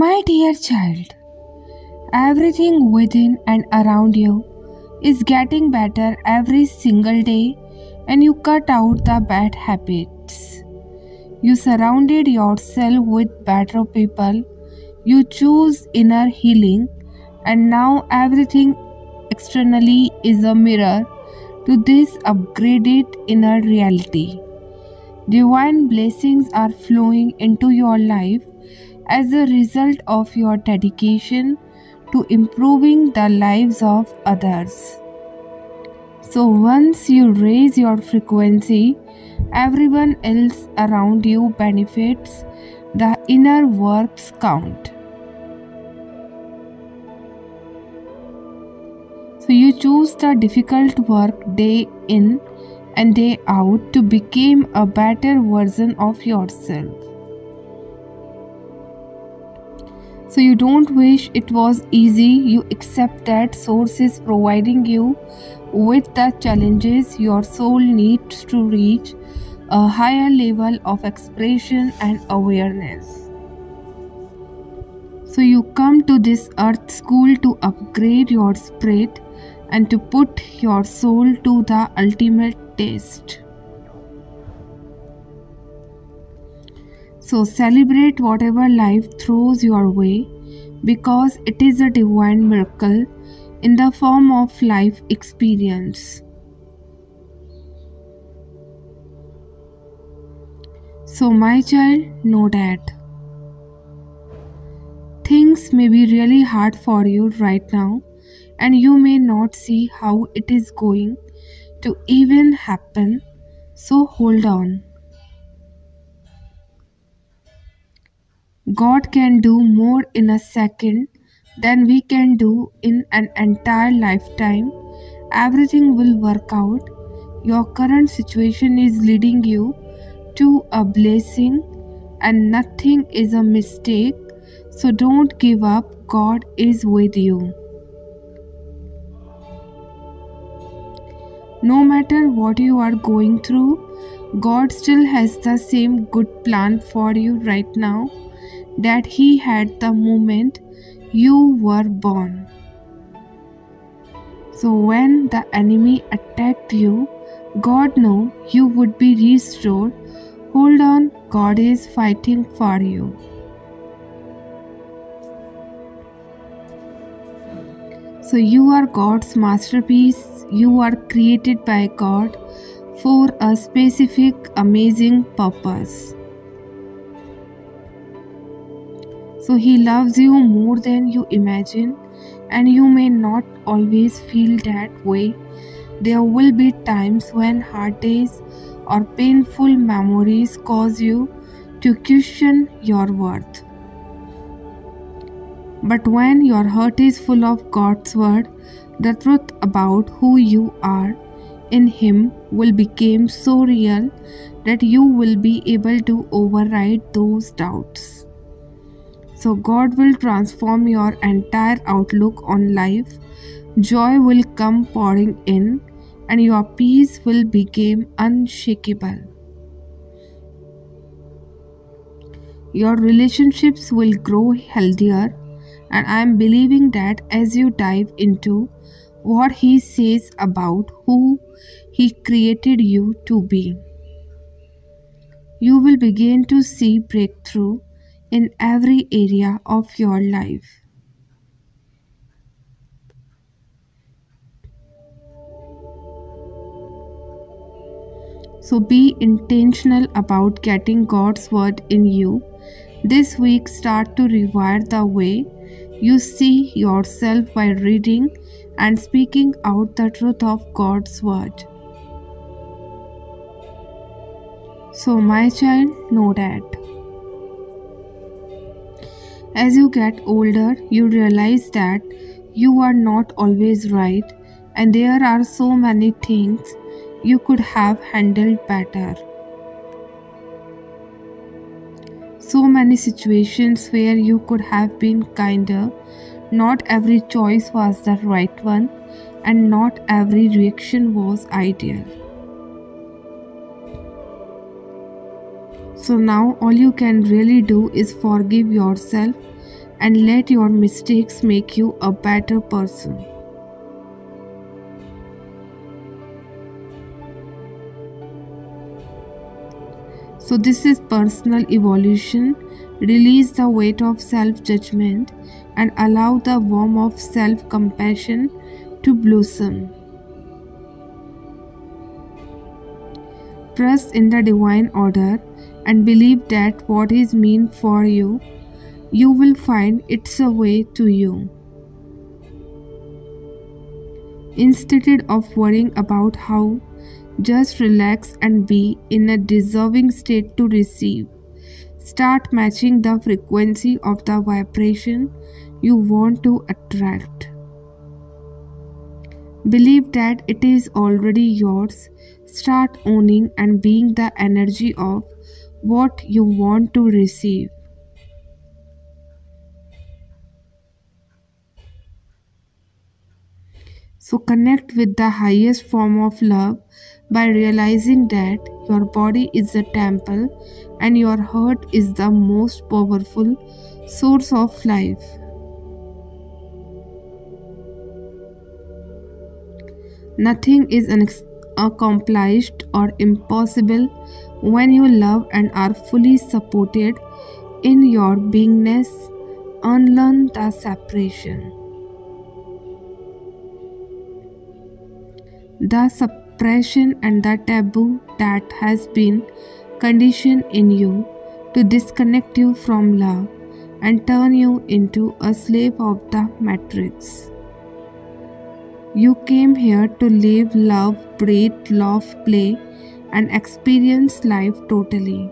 My dear child, everything within and around you is getting better every single day, and you cut out the bad habits. You surrounded yourself with better people, you choose inner healing, and now everything externally is a mirror to this upgraded inner reality. Divine blessings are flowing into your life as a result of your dedication to improving the lives of others. So, once you raise your frequency, everyone else around you benefits, the inner works count. So, you choose the difficult work day in and day out to become a better version of yourself. So you don't wish it was easy, you accept that source is providing you with the challenges your soul needs to reach a higher level of expression and awareness. So you come to this earth school to upgrade your spirit and to put your soul to the ultimate test. So celebrate whatever life throws your way because it is a divine miracle in the form of life experience. So, my child, know that things may be really hard for you right now, and you may not see how it is going to even happen. So, hold on. God can do more in a second than we can do in an entire lifetime. Everything will work out. Your current situation is leading you to a blessing, and nothing is a mistake. So don't give up. God is with you. No matter what you are going through, God still has the same good plan for you right now that He had the moment you were born. So when the enemy attacked you, God knew you would be restored. Hold on, God is fighting for you. So you are God's masterpiece. You are created by God for a specific amazing purpose. So He loves you more than you imagine, and you may not always feel that way. There will be times when hard days or painful memories cause you to question your worth. But when your heart is full of God's word, the truth about who you are in Him will become so real that you will be able to override those doubts. So, God will transform your entire outlook on life. Joy will come pouring in, and your peace will become unshakable. Your relationships will grow healthier, and I am believing that as you dive into what He says about who He created you to be, you will begin to see breakthrough in every area of your life. So be intentional about getting God's word in you. This week, start to rewire the way you see yourself by reading and speaking out the truth of God's word. So, my child, know that. As you get older, you realize that you are not always right, and there are so many things you could have handled better. So many situations where you could have been kinder. Not every choice was the right one, and not every reaction was ideal. So now all you can really do is forgive yourself and let your mistakes make you a better person. So, this is personal evolution. Release the weight of self judgment and allow the warmth of self compassion to blossom. Trust in the divine order and believe that what is meant for you, you will find its a way to you. Instead of worrying about how, just relax and be in a deserving state to receive. Start matching the frequency of the vibration you want to attract. Believe that it is already yours. Start owning and being the energy of what you want to receive. So, connect with the highest form of love by realizing that your body is a temple and your heart is the most powerful source of life. Nothing is accomplished or impossible when you love and are fully supported in your beingness. Unlearn the separation. The suppression and the taboo that has been conditioned in you to disconnect you from love and turn you into a slave of the matrix. You came here to live, love, breathe, love, play, and experience life totally.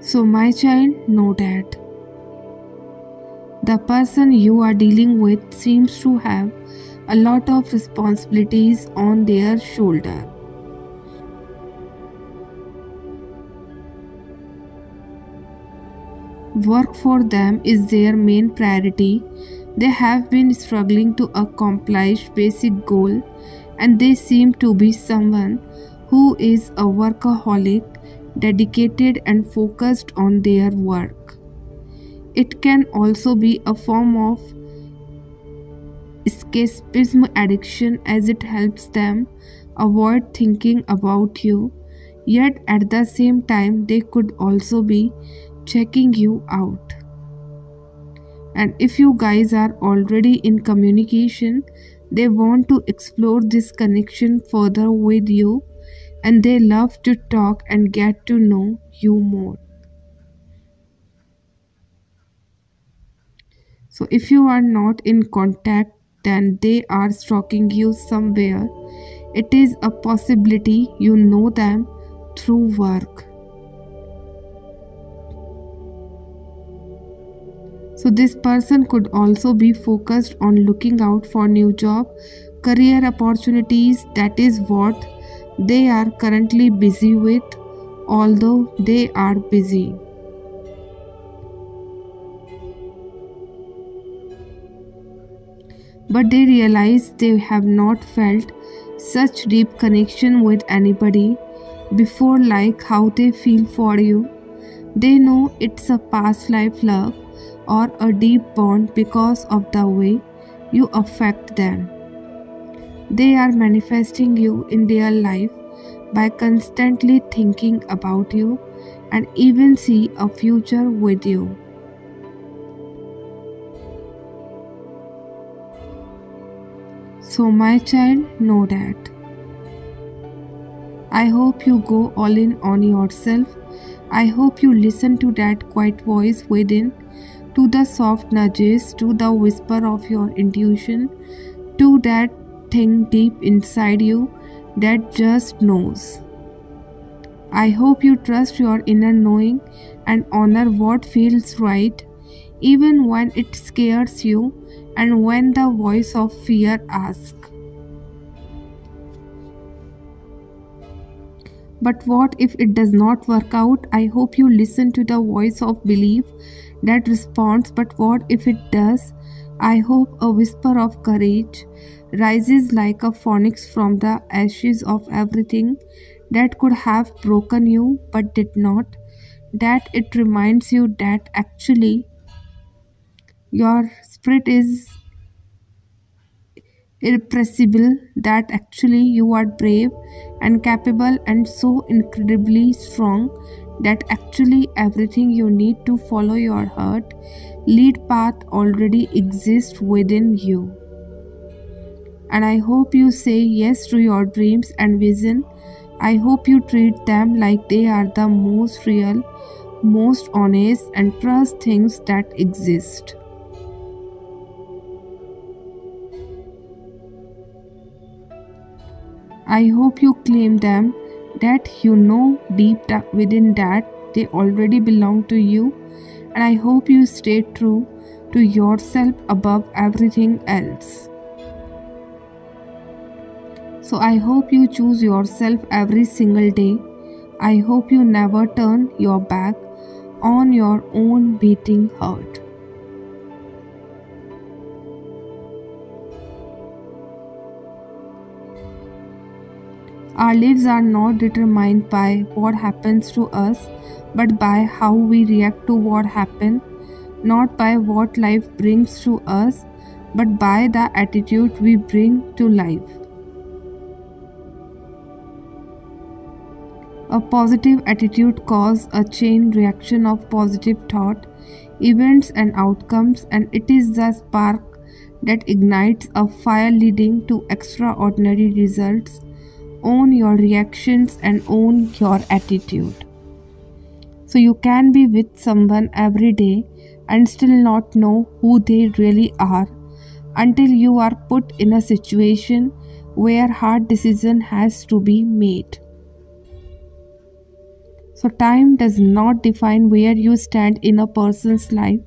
So, my child, know that the person you are dealing with seems to have a lot of responsibilities on their shoulder. Work for them is their main priority. They have been struggling to accomplish basic goal and they seem to be someone who is a workaholic, dedicated and focused on their work. It can also be a form of escapism addiction as it helps them avoid thinking about you yet at the same time they could also be checking you out. And if you guys are already in communication, they want to explore this connection further with you and they love to talk and get to know you more. So, if you are not in contact, then they are stalking you somewhere. It is a possibility you know them through work. So this person could also be focused on looking out for new job, career opportunities. That is what they are currently busy with, although they are busy. But they realize they have not felt such deep connection with anybody before like how they feel for you. They know it's a past life love or a deep bond because of the way you affect them. They are manifesting you in their life by constantly thinking about you and even see a future with you. So, my child, know that. I hope you go all in on yourself. I hope you listen to that quiet voice within to the soft nudges, to the whisper of your intuition, to that thing deep inside you that just knows. I hope you trust your inner knowing and honor what feels right, even when it scares you and when the voice of fear asks. But what if it does not work out? I hope you listen to the voice of belief that responds, but what if it does? I hope a whisper of courage rises like a phoenix from the ashes of everything that could have broken you but did not, that it reminds you that actually your spirit is irrepressible, that actually you are brave and capable and so incredibly strong that actually everything you need to follow your heart lead path already exists within you. And I hope you say yes to your dreams and vision. I hope you treat them like they are the most real, most honest, and trust things that exist. I hope you claim them, that you know deep within that they already belong to you, and I hope you stay true to yourself above everything else. So I hope you choose yourself every single day. I hope you never turn your back on your own beating heart. Our lives are not determined by what happens to us, but by how we react to what happened, not by what life brings to us, but by the attitude we bring to life. A positive attitude causes a chain reaction of positive thought, events, and outcomes, and it is the spark that ignites a fire leading to extraordinary results own your reactions and own your attitude. So you can be with someone every day and still not know who they really are until you are put in a situation where hard decision has to be made. So time does not define where you stand in a person's life.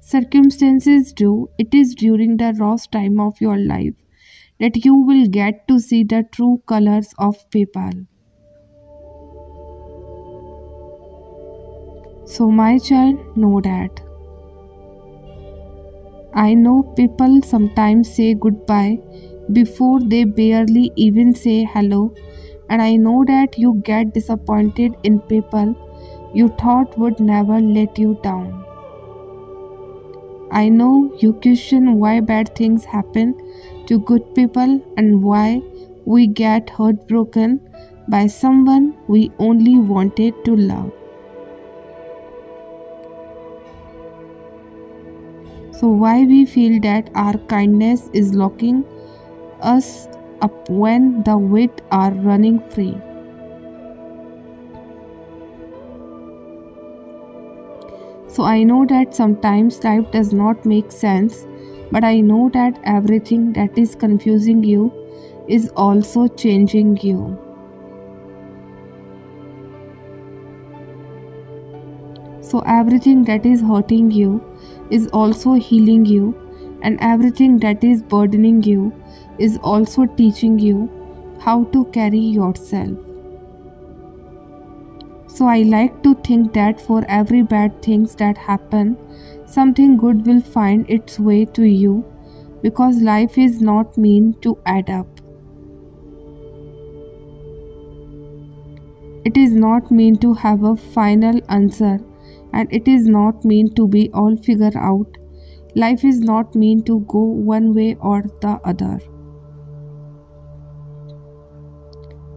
Circumstances do. It is during the rawest time of your life that you will get to see the true colors of people. So, my child, know that. I know people sometimes say goodbye before they barely even say hello, and I know that you get disappointed in people you thought would never let you down. I know you question why bad things happen to good people and why we get heartbroken by someone we only wanted to love. So, why we feel that our kindness is locking us up when the wit are running free. So, I know that sometimes life does not make sense but I know that everything that is confusing you is also changing you. So, everything that is hurting you is also healing you, and everything that is burdening you is also teaching you how to carry yourself. So, I like to think that for every bad things that happen, something good will find its way to you because life is not meant to add up. It is not meant to have a final answer and it is not meant to be all figured out. Life is not meant to go one way or the other.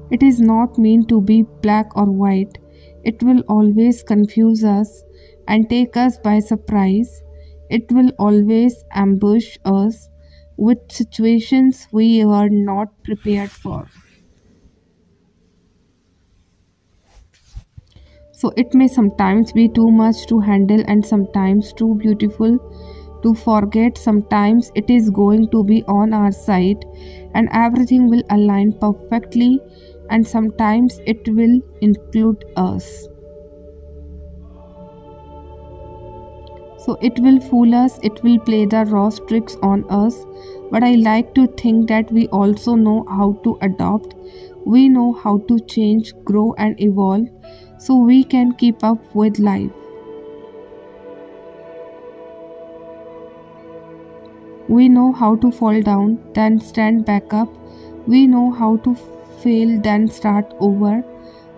It is not meant to be black or white. It will always confuse us and take us by surprise. It will always ambush us with situations we are not prepared for. So it may sometimes be too much to handle and sometimes too beautiful to forget. Sometimes it is going to be on our side and everything will align perfectly, and sometimes it will include us. So it will fool us, it will play the raw tricks on us. But I like to think that we also know how to adopt, we know how to change, grow, and evolve so we can keep up with life. We know how to fall down, then stand back up. We know how to fail, then start over.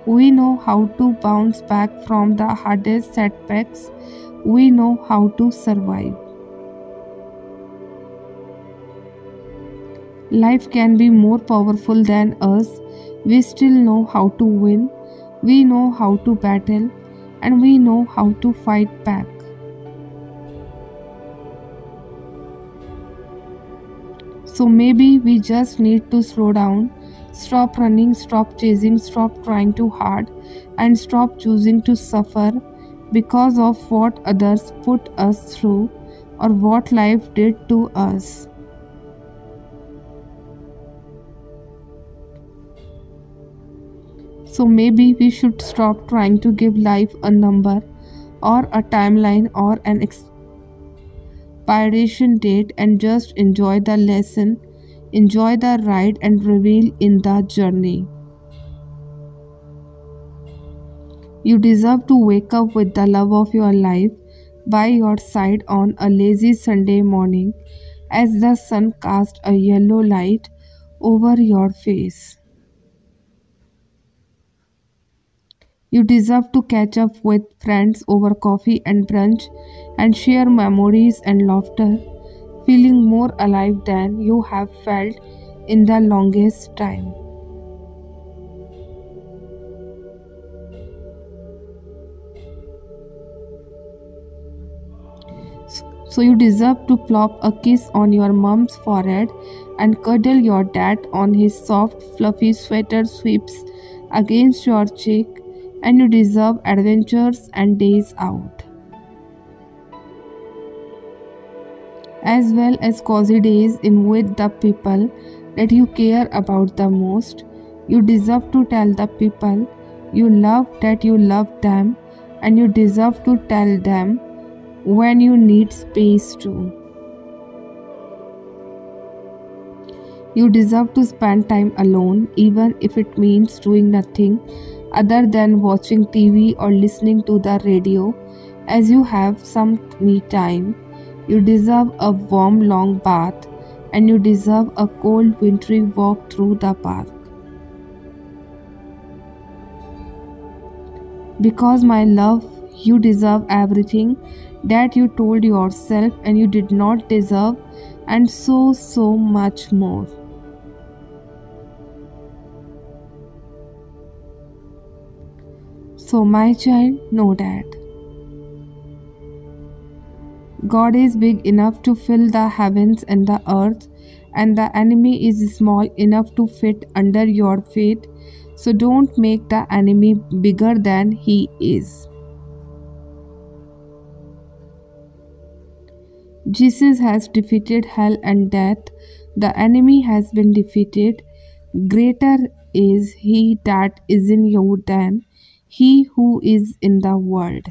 We know how to bounce back from the hardest setbacks. We know how to survive. Life can be more powerful than us. We still know how to win. We know how to battle. And we know how to fight back. So maybe we just need to slow down, stop running, stop chasing, stop trying too hard, and stop choosing to suffer because of what others put us through or what life did to us. So maybe we should stop trying to give life a number or a timeline or an expiration date and just enjoy the lesson, enjoy the ride, and reveal in the journey. You deserve to wake up with the love of your life by your side on a lazy Sunday morning as the sun casts a yellow light over your face. You deserve to catch up with friends over coffee and brunch and share memories and laughter, feeling more alive than you have felt in the longest time. So you deserve to plop a kiss on your mom's forehead and cuddle your dad on his soft, fluffy sweater sweeps against your cheek and you deserve adventures and days out. As well as cozy days in with the people that you care about the most. You deserve to tell the people you love that you love them, and you deserve to tell them when you need space too. You deserve to spend time alone, even if it means doing nothing other than watching TV or listening to the radio, as you have some me time. You deserve a warm long bath and you deserve a cold wintry walk through the park. Because, my love, you deserve everything that you told yourself and you did not deserve, and so, so much more. So, my child, know that God is big enough to fill the heavens and the earth, and the enemy is small enough to fit under your feet. So, don't make the enemy bigger than he is. Jesus has defeated hell and death. The enemy has been defeated. Greater is he that is in you than he who is in the world.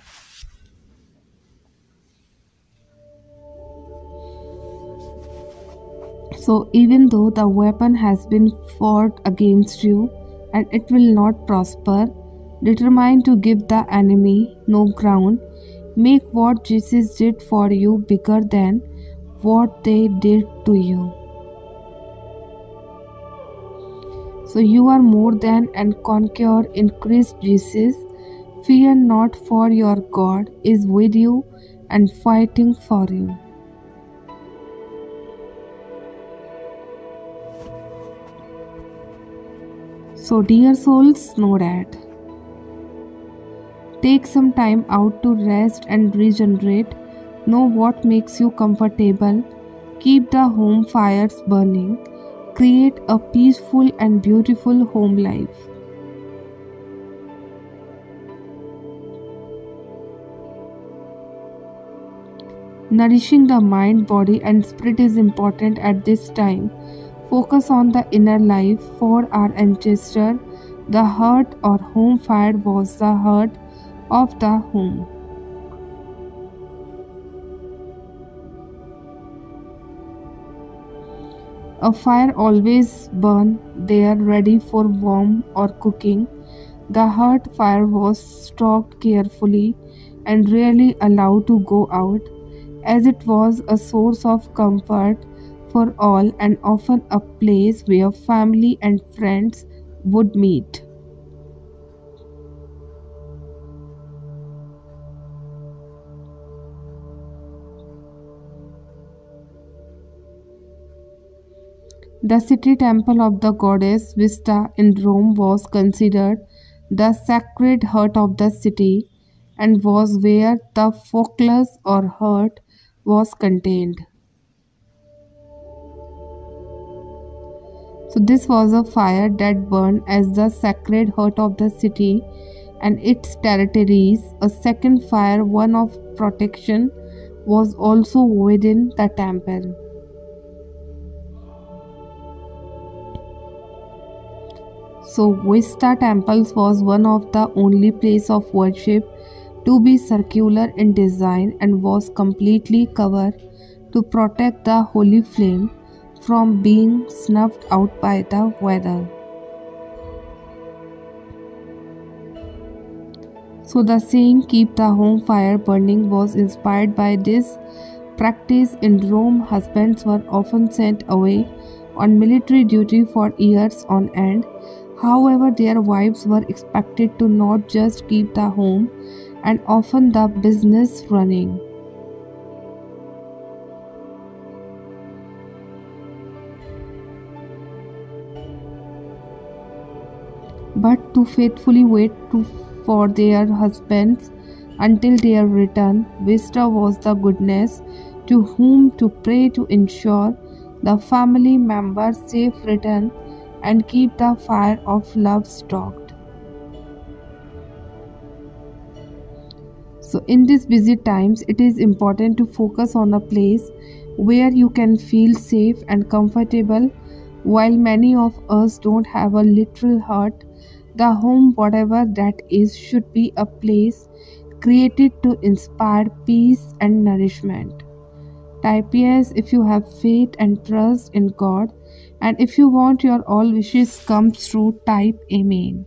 So, even though the weapon has been fought against you and it will not prosper, determine to give the enemy no ground. Make what Jesus did for you bigger than what they did to you. So you are more than and conquer in Christ Jesus. Fear not, for your God is with you and fighting for you. So, dear souls, know that. Take some time out to rest and regenerate. Know what makes you comfortable. Keep the home fires burning create a peaceful and beautiful home life. Nourishing the mind, body, and spirit is important at this time. Focus on the inner life for our ancestor. The heart or home fire was the heart of the home. A fire always burned there ready for warmth or cooking. The hearth fire was stocked carefully and rarely allowed to go out, as it was a source of comfort for all and often a place where family and friends would meet. The city temple of the goddess Vesta in Rome was considered the sacred heart of the city and was where the focus or heart was contained. So, this was a fire that burned as the sacred heart of the city and its territories. A second fire, one of protection, was also within the temple. So Vesta temples was one of the only place of worship to be circular in design and was completely covered to protect the holy flame from being snuffed out by the weather. So the saying keep the home fire burning was inspired by this practice in Rome husbands were often sent away on military duty for years on end however their wives were expected to not just keep the home and often the business running but to faithfully wait to for their husbands until their return. Vesta was the goodness to whom to pray to ensure the family members' safe return and keep the fire of love stoked. So, in these busy times, it is important to focus on a place where you can feel safe and comfortable. While many of us don't have a literal heart, the home, whatever that is, should be a place created to inspire peace and nourishment. Type yes if you have faith and trust in God, and if you want your all wishes come true, type Amen.